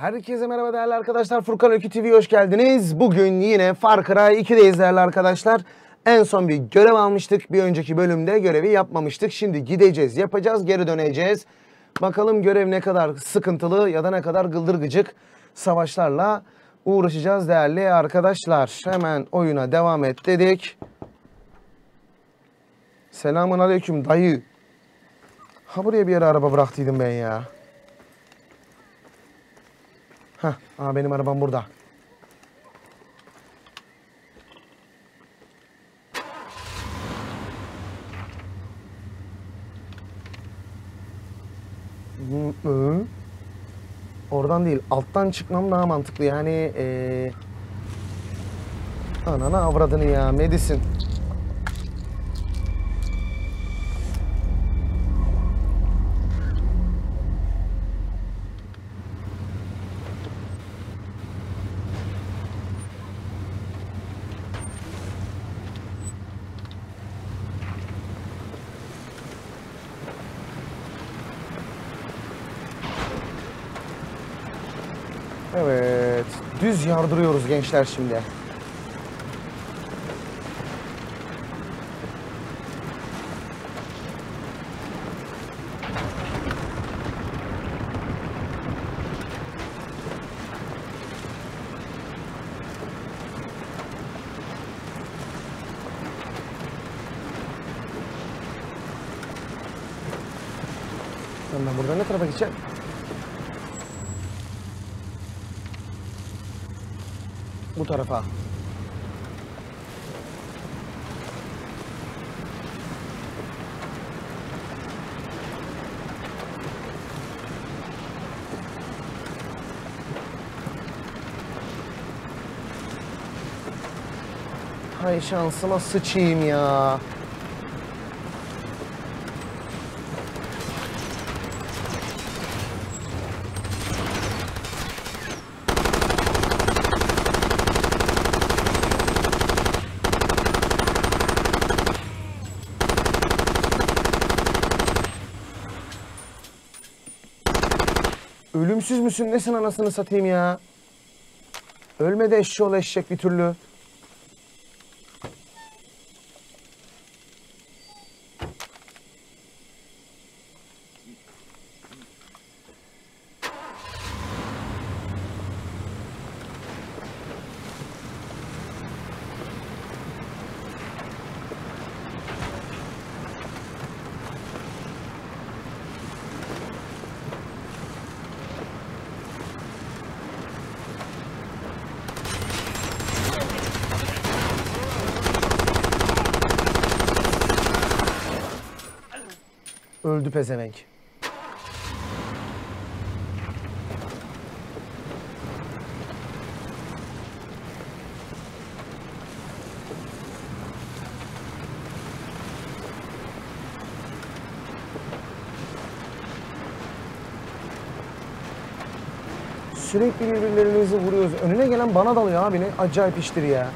Herkese merhaba değerli arkadaşlar. Furkan Öykü TV'ye hoş geldiniz. Bugün yine Far Cry 2'deyiz değerli arkadaşlar. En son bir görev almıştık. Bir önceki bölümde görevi yapmamıştık. Şimdi gideceğiz, yapacağız, geri döneceğiz. Bakalım görev ne kadar sıkıntılı ya da ne kadar gıldırgıcık savaşlarla uğraşacağız değerli arkadaşlar. Hemen oyuna devam et dedik. Selamun aleyküm dayı. Ha buraya bir yere araba bıraktıydım ben ya. Hah, aa benim arabam burada. Oradan değil, alttan çıkmam daha mantıklı. Yani ee... Anana avradını ya, Medisin. Evet, düz yardırıyoruz gençler şimdi. Ben ben buradan ne tarafa gideceğim? Bu tarafa. Hay şansıma sıçayım ya. Ölümsüz müsün nesin anasını satayım ya? Ölmedi eşşoğlu eşek bir türlü. Öldü pezevenk. Sürekli birbirlerimizi vuruyoruz. Önüne gelen bana dalıyor abi ne acayip iştir ya.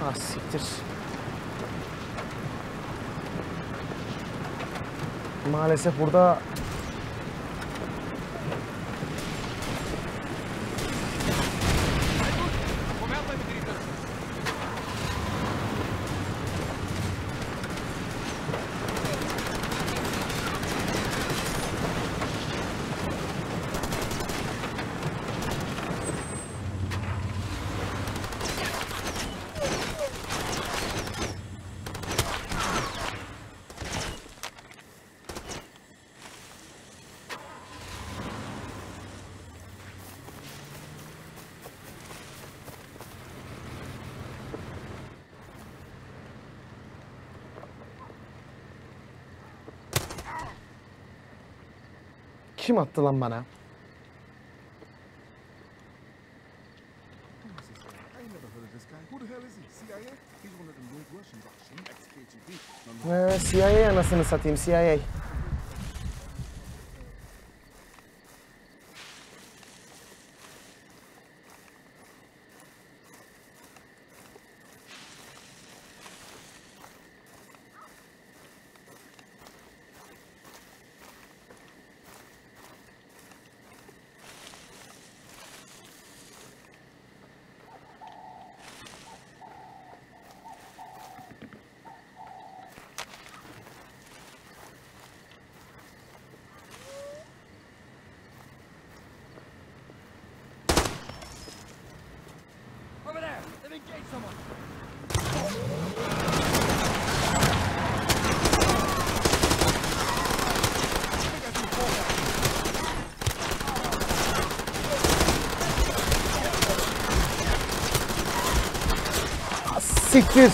Ha siktir. Maalesef burada kim attı lan bana? I ain't never heard of this guy. Who the hell is he? CIA? He's one of them rogue Russians, I assume. Ex-KGB. None Ee, CIA anasını satayım CIA. Siktir.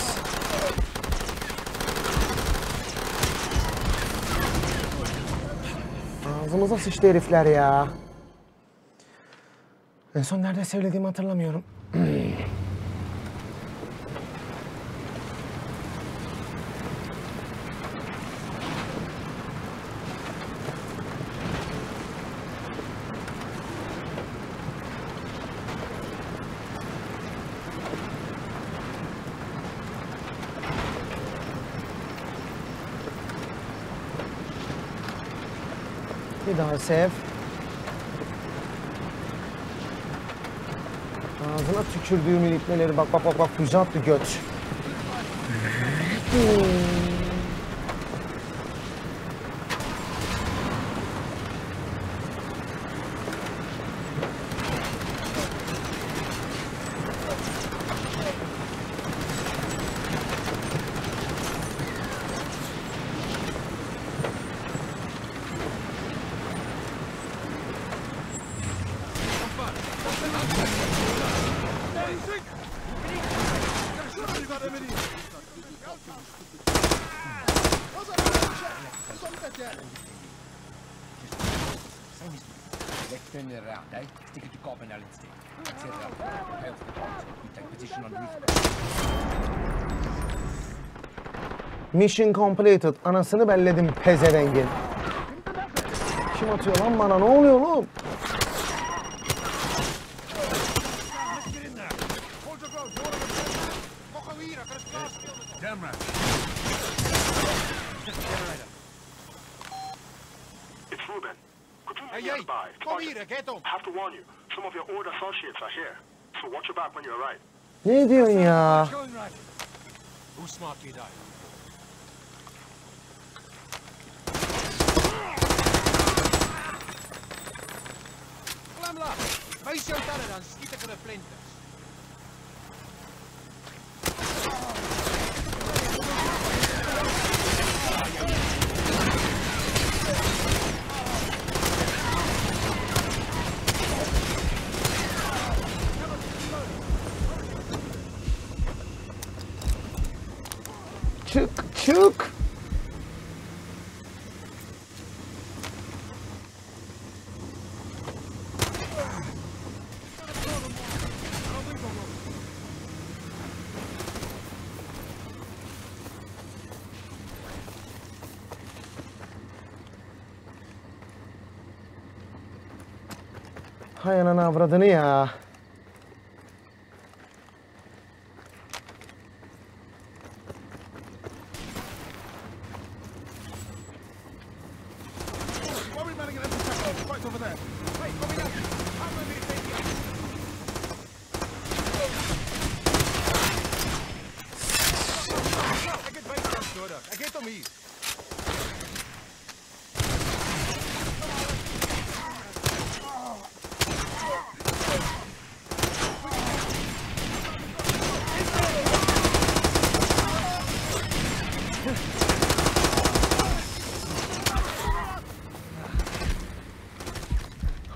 Ağzımıza sıçtı herifler ya. En son nerede söylediğimi hatırlamıyorum. Sev. Ağzına tükürdüğümün ipneleri bak bak bak bak füze attı göt. Mission completed. Anasını belledim pezevengin. Kim atıyor lan bana? Ne oluyor oğlum? Damn right. It's Ruben. Could you Hey, hey, come here, get. I have to warn you. Some of your old associates are here. So watch your back when you arrive. Ne diyorsun ya? Going right. Who's smart kid I? saltare la înschite cu reflente. Chook, chook. Dobra dnia.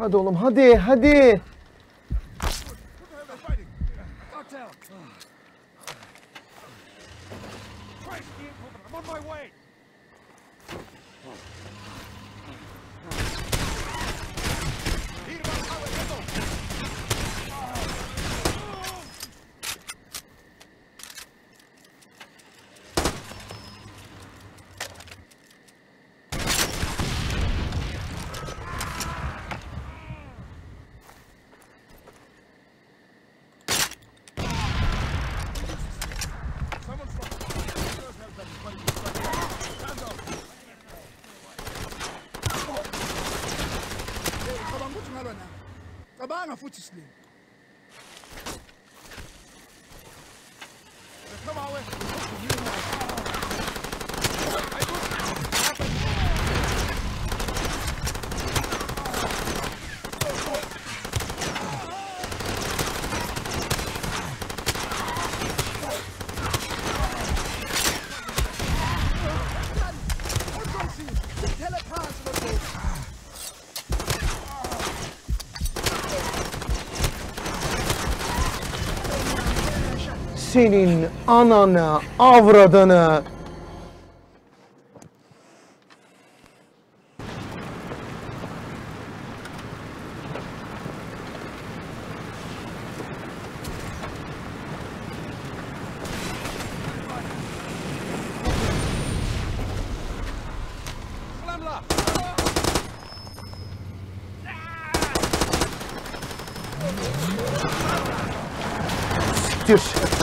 Hadi oğlum hadi hadi. Senin ananı, avradını. Siktir.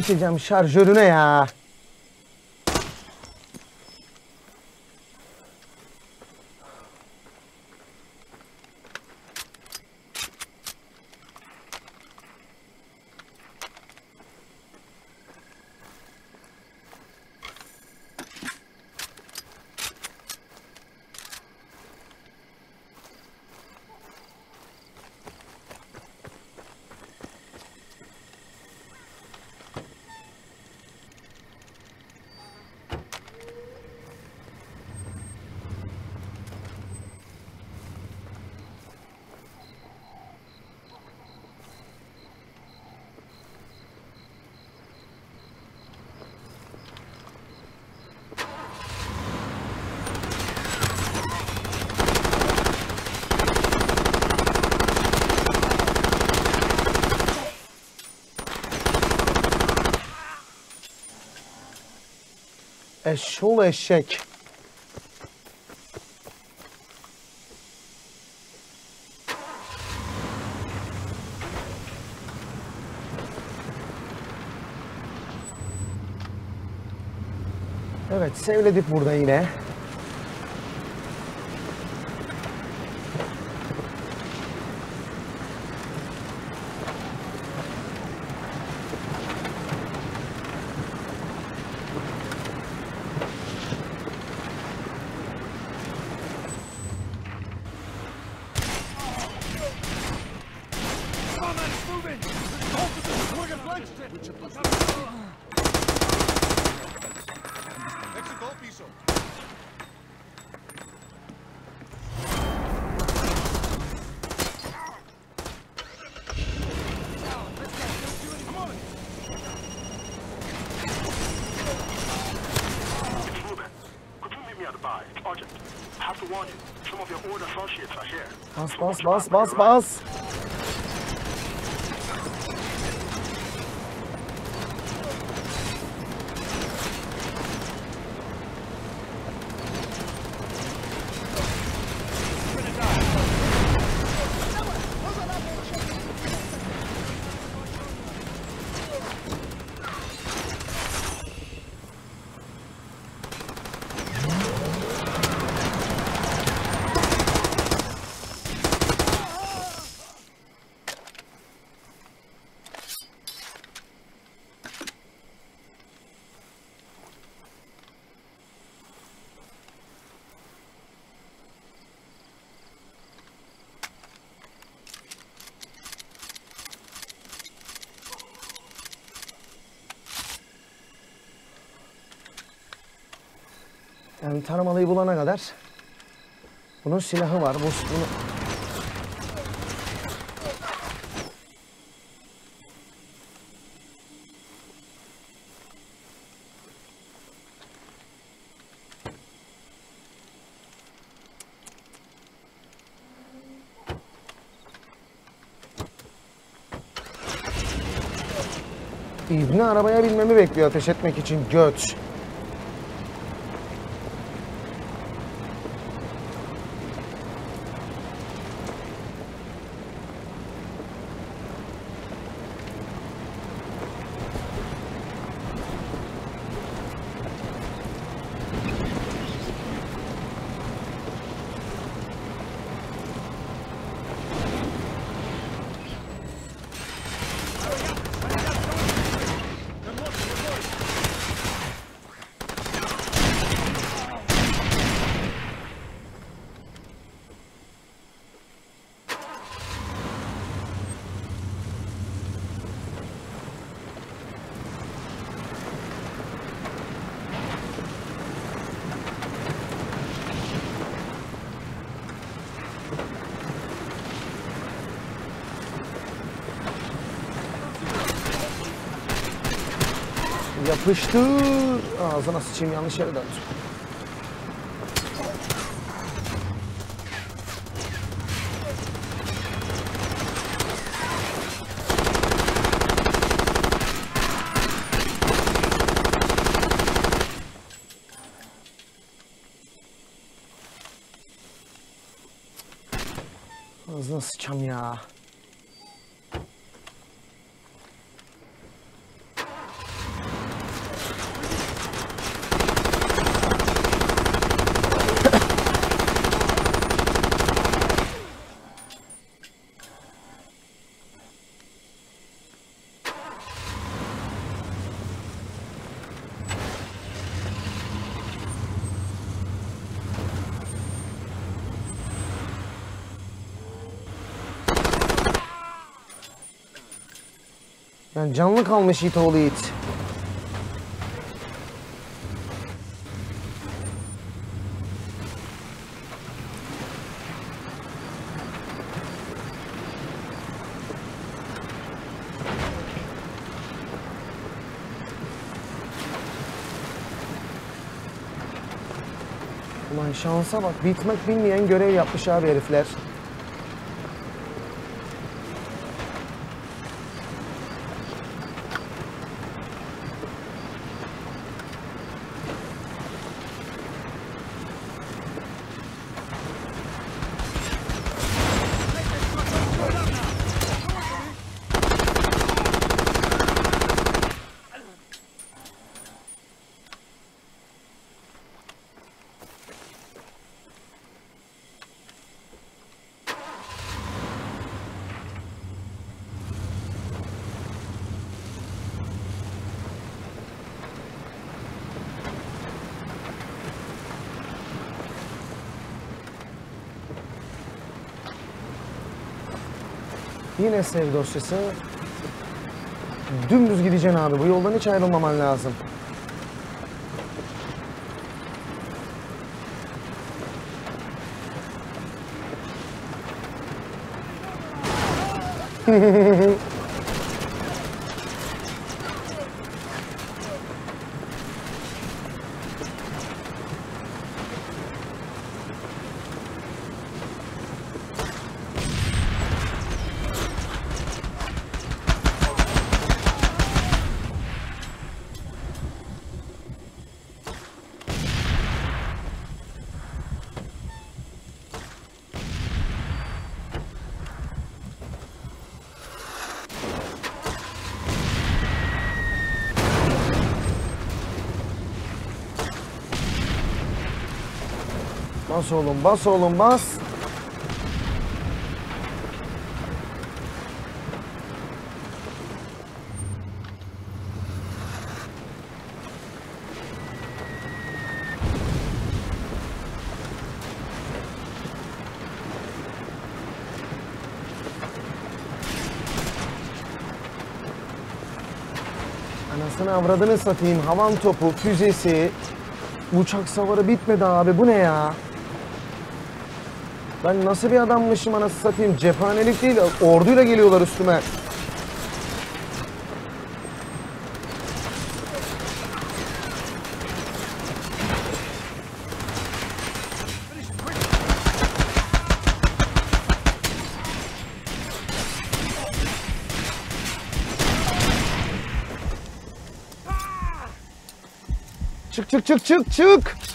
Sıçacağım şarjörüne ya. Eşşoğlu eşek. Evet, sevledik burada yine. Éxito, piso. It's Ruben. Could you meet me at the bar? It's urgent. I have to warn you. Some of your old associates are here. Bas So bas watch bas your back bas when you arrive. bas. Yani tanımalıyı bulana kadar bunun silahı var. Bu, bunu... İbni arabaya binmemi bekliyor ateş etmek için göt. Yapıştır. Ağzına sıçayım yanlış yere döndüm. Ağzına sıçam ya. Yani canlı kalmış it oğlu it. Ulan şansa bak bitmek bilmeyen görev yapmış abi herifler. Yine sev dosyası. Dümdüz gideceksin abi. Bu yoldan hiç ayrılmaman lazım. Bas oğlum, bas oğlum, bas. Anasını avradını satayım. Havan topu, füzesi, uçak savarı bitmedi abi. Bu ne ya? Ben nasıl bir adammışım anası satayım. Cephanelik değil, orduyla geliyorlar üstüme. Çık çık çık çık çık.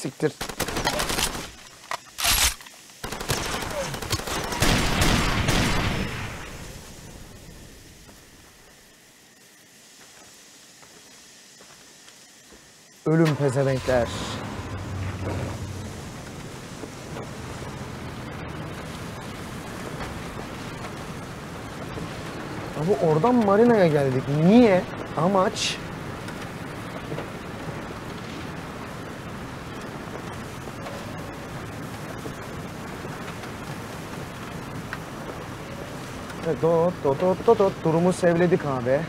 Siktir. Ölüm pezevenkler. Abi oradan marinaya geldik. Niye? Amaç? Evet, dot dot dot dot dot durumu sevledik abi.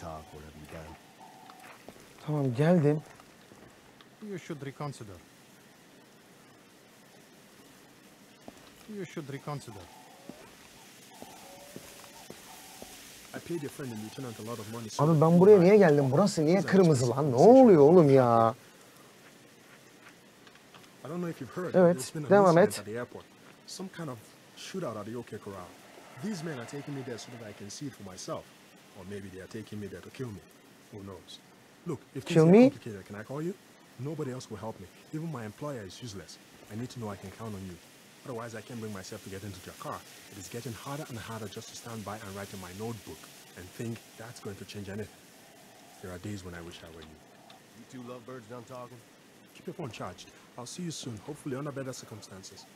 talk whenever you can. Tamam geldim. You should reconsider. You should reconsider. I paid your friend and lieutenant a lot of money. so Abi ben buraya niye geldim? Burası niye kırmızı lan? Ne oluyor oğlum ya? I don't know if you've heard. Evet, devam et. at the airport. Some kind of shootout at the OK Corral. These men are taking me there so that I can see it for myself. Or maybe they are taking me there to kill me. Who knows? Look, if things Kill get me? complicated, can I call you? Nobody else will help me. Even my employer is useless. I need to know I can count on you. Otherwise, I can't bring myself to get into Jakar. It is getting harder and harder just to stand by and write in my notebook and think that's going to change anything. There are days when I wish I were you. You two lovebirds done talking? Keep your phone charged. I'll see you soon, hopefully under better circumstances.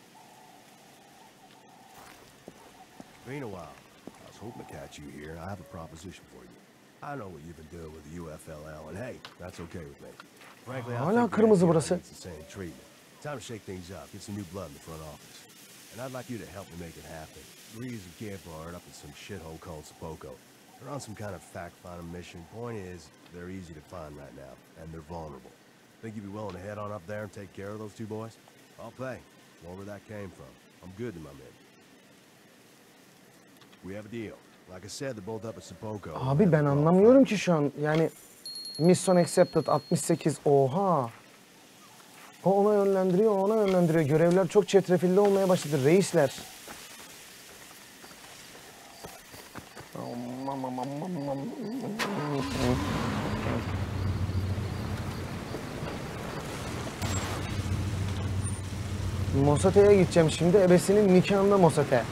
Been a while. I was hoping to catch you here. I have a proposition for you. I know what you've been doing with the UFLL, and hey, that's okay with me. Frankly, I think kırmızı burası. Needs the same treatment. Time to shake things up, get some new blood in the front office. And I'd like you to help me make it happen. Reeves and Campo are up in some shithole called Spoko. They're on some kind of fact-finding mission. Point is, they're easy to find right now, and they're vulnerable. Think you'd be willing to head on up there and take care of those two boys? I'll pay, wherever that came from. I'm good to my men. We have a deal. Abi ben anlamıyorum ki şu an. Yani mission accepted 68. Oha. O ona yönlendiriyor, ona yönlendiriyor. Görevler çok çetrefilli olmaya başladı. Reisler. Mosate'ye gideceğim şimdi. Ebesinin nikahında Mosate.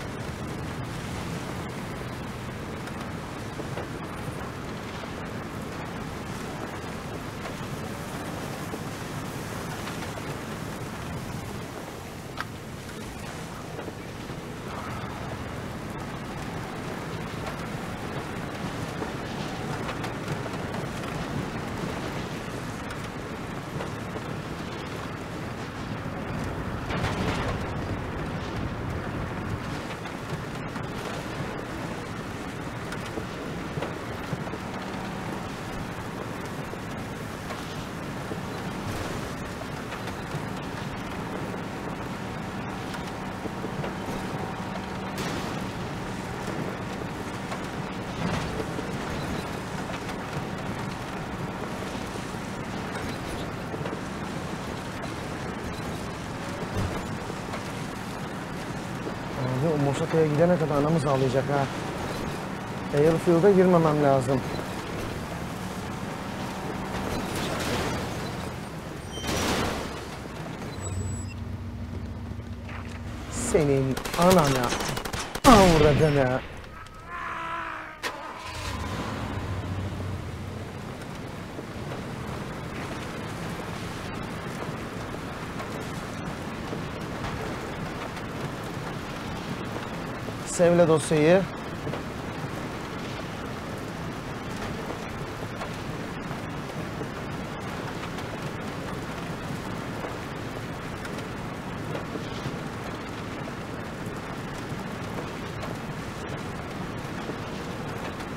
Mosate'ye gidene kadar anamız ağlayacak ha. Airfield'a girmemem lazım. Senin anana avradını. Sevle dosyayı.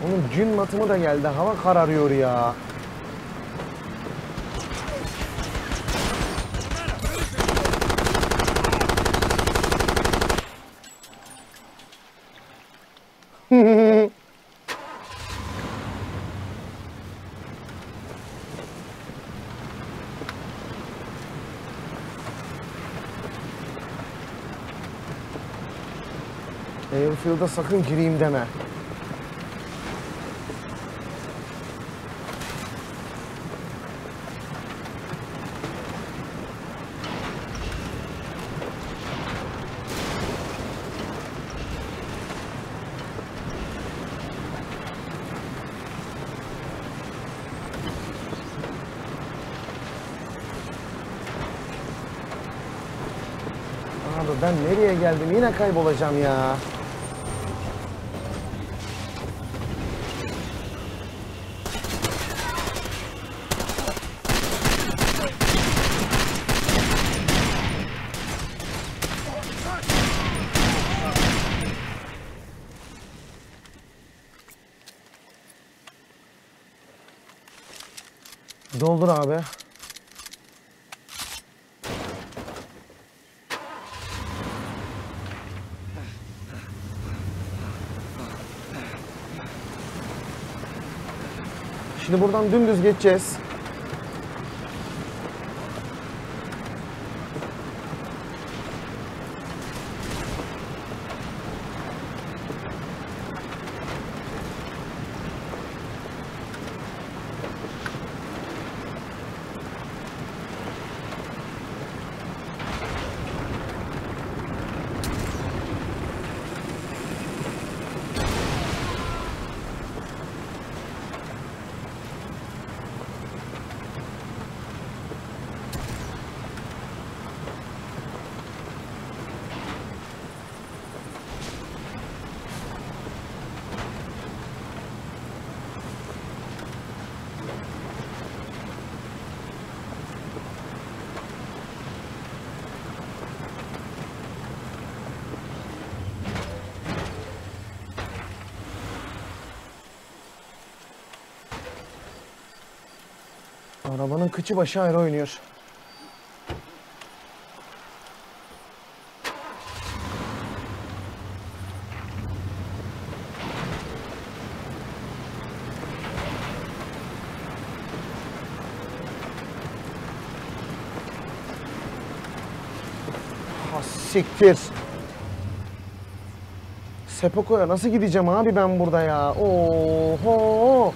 Onun gün matımı da geldi. Hava kararıyor ya. Airfield'a sakın gireyim deme. Abi ben nereye geldim? Yine kaybolacağım ya. Doldur abi. Şimdi buradan dümdüz geçeceğiz. Arabanın kıçı başı ayrı oynuyor. Ha siktir. Sepoko'ya nasıl gideceğim abi ben burada ya? Oho.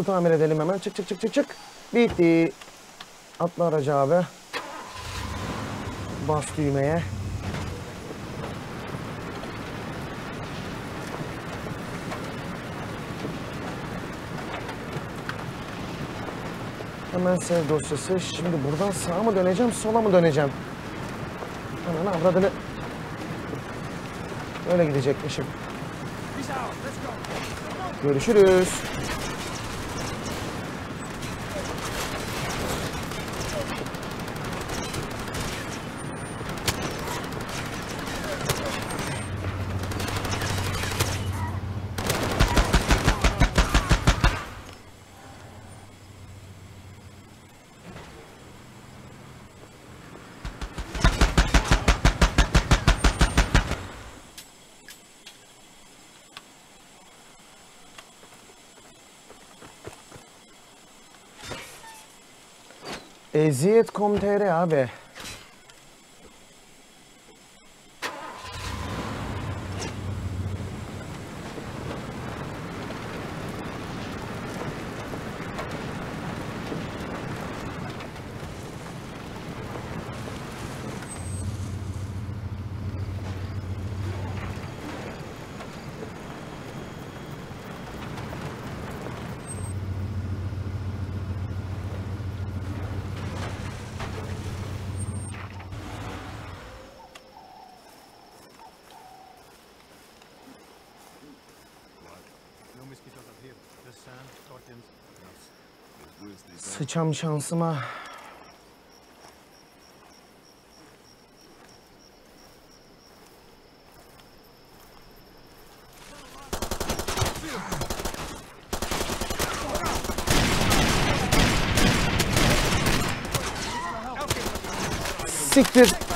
Hızlı tamir edelim hemen. Çık çık çık çık çık. Bitti. Atla aracı abi. Bas düğmeye. Hemen sev dosyası. Şimdi buradan sağa mı döneceğim, sola mı döneceğim? Hemen avradını. Öyle gidecekmişim. Görüşürüz. Eziyet.com.tr abi. Sıçam şansıma. Siktir.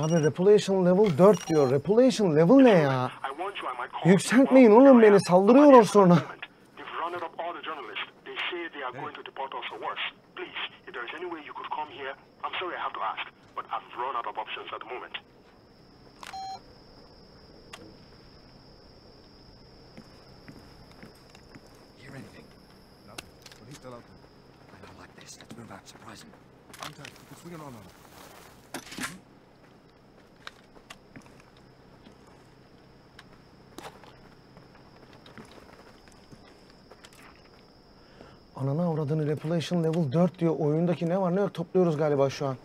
Abi Repulation level 4 diyor. Repulation level ne ya? Yükseltmeyin oğlum beni. Saldırıyorlar sonra. They've rounded up all the journalists. They say they are going to deport us or worse. Please, if there is any way you could come here, I'm sorry I have to ask, but I've run out of options at the moment. Hear anything? No, but he's still open. I don't like this. Let's move out. Surprise him. I'm tight. You can swing it on on him. Ananı Repulation level 4 diyor. Oyundaki ne var ne yok topluyoruz galiba şu an.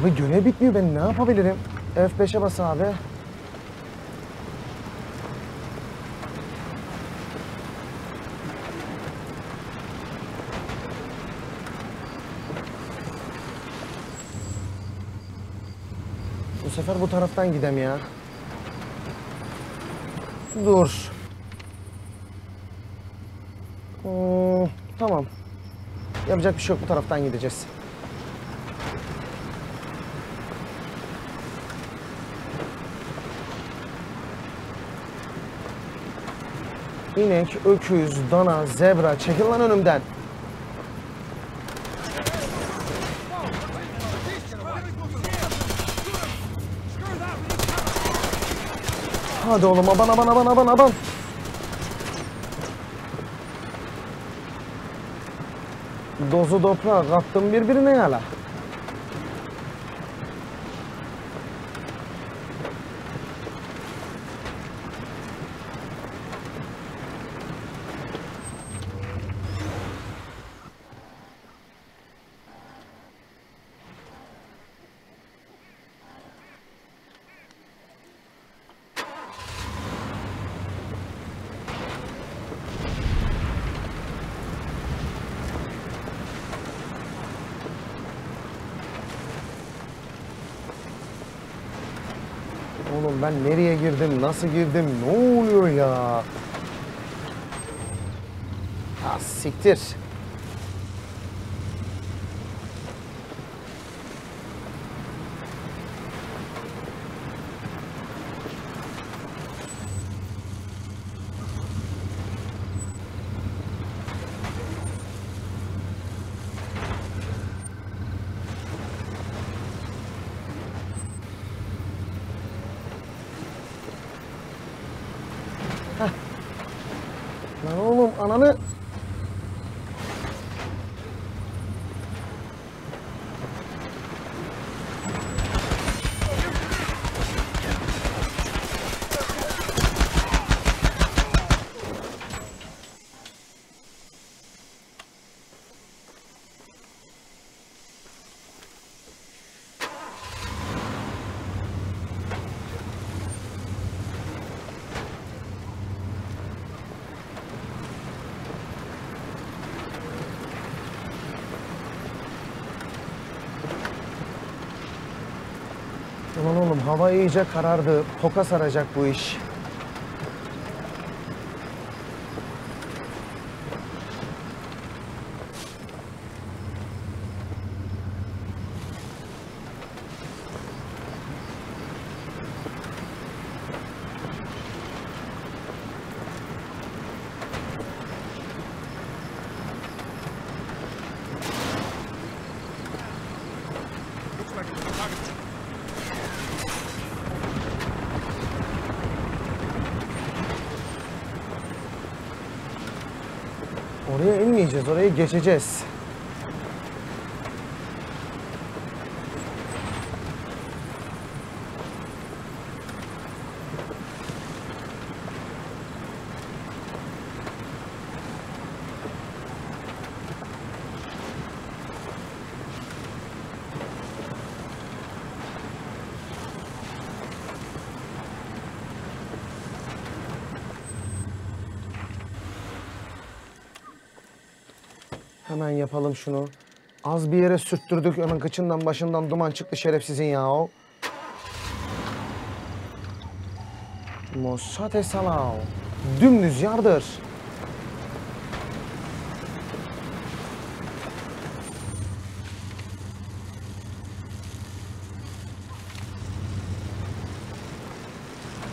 Abi görev bitmiyor ben ne yapabilirim? F5'e bas abi. Bu sefer bu taraftan gidem ya. Dur. Hmm, tamam. Yapacak bir şey yok bu taraftan gideceğiz. İnek, öküz, dana, zebra çekil lan önümden. Hadi oğlum aban aban aban aban aban. Dozu toprağa kattım birbirine yala. Oğlum ben nereye girdim, nasıl girdim, ne oluyor ya? Ha siktir. Lan oğlum ananı... Oğlum hava iyice karardı. Poka saracak bu iş. Oraya geçeceğiz. Hemen yapalım şunu. Az bir yere sürttürdük. Onun kıçından başından duman çıktı şerefsizin ya o. Mossate salau. Dümdüz yardır.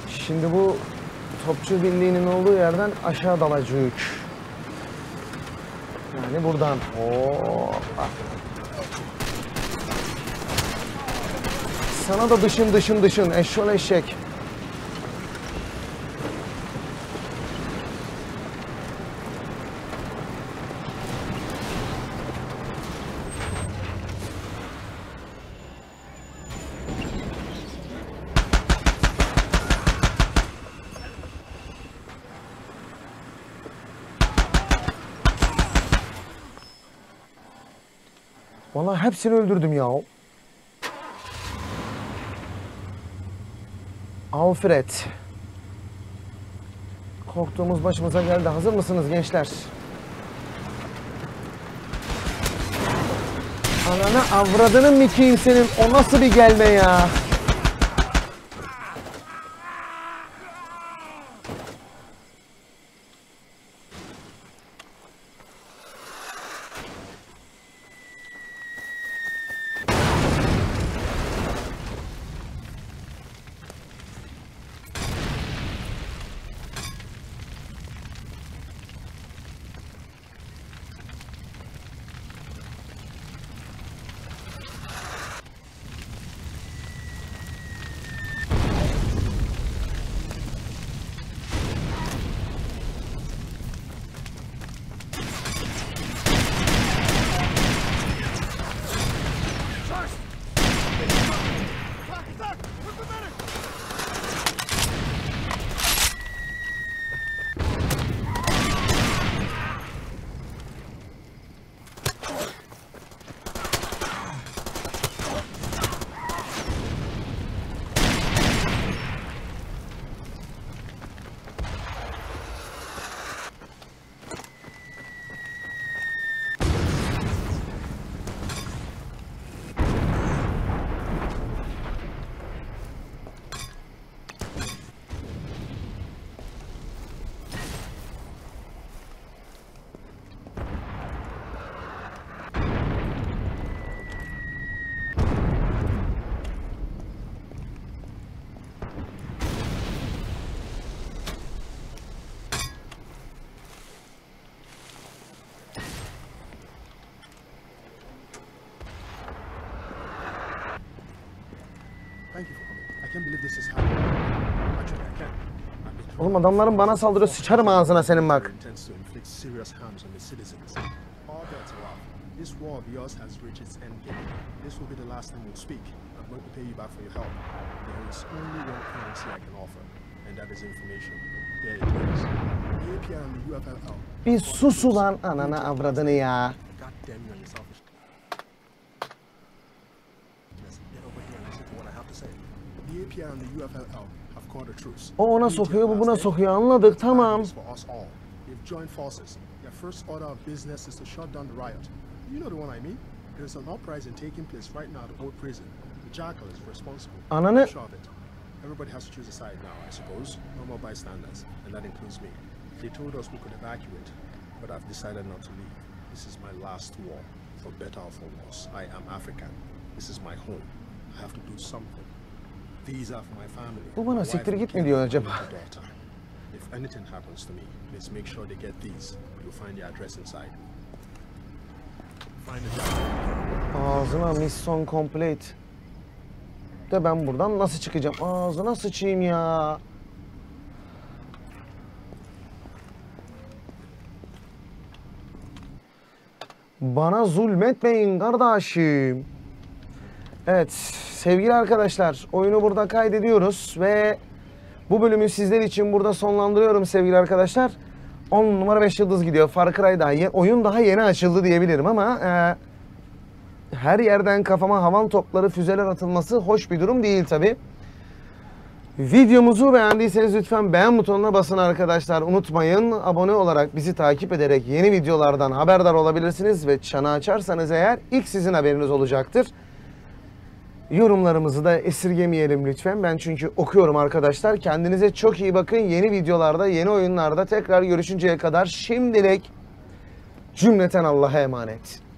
Şimdi bu topçu birliğinin olduğu yerden aşağı dalacak. Yani buradan. Hoppa. Sana da dışın dışın dışın eşşol eşek. Hepsini öldürdüm ya. Alfred. Korktuğumuz başımıza geldi. Hazır mısınız gençler? Ananı avradını mikiyim senin. O nasıl bir gelme ya? Can't believe this is happening. Actually, I can. I've been Oğlum adamların bana saldırıyor. Sıçarım ağzına senin bak. This war of yours has reached its end game. This will be the last time we'll speak. I'm going to pay you back for your help. There is only one currency I can offer, and that is information. Here it is. API and the UFLL. Bir sus ulan anana avradını ya. God damn you and your at the riot. You know the one I mean. There is an uprising taking place right now at old prison. The jackal is responsible. Ananı- I'm sure. Everybody has to choose a side now, I suppose. No more bystanders, and that includes me. They told us we could evacuate, but I've decided not to leave. This is my last war, for better or for worse. I am African. This is my home. I have to do something. Bu bana siktir git mi diyor acaba? If anything happens to me, please make sure they get these. You'll find the address inside. Find the jackal. Ağzına mission complete. De ben buradan nasıl çıkacağım? Ağzına sıçayım ya. Bana zulmetmeyin kardeşim. Evet sevgili arkadaşlar oyunu burada kaydediyoruz ve bu bölümü sizler için burada sonlandırıyorum sevgili arkadaşlar. 10 numara 5 yıldız gidiyor. Far Cry daha ye- oyun daha yeni açıldı diyebilirim ama e, her yerden kafama havan topları, füzeler atılması hoş bir durum değil tabi. Videomuzu beğendiyseniz lütfen beğen butonuna basın arkadaşlar. Unutmayın abone olarak bizi takip ederek yeni videolardan haberdar olabilirsiniz ve çanı açarsanız eğer ilk sizin haberiniz olacaktır. Yorumlarımızı da esirgemeyelim lütfen. Ben çünkü okuyorum arkadaşlar. Kendinize çok iyi bakın. Yeni videolarda, yeni oyunlarda tekrar görüşünceye kadar şimdilik cümleten Allah'a emanet.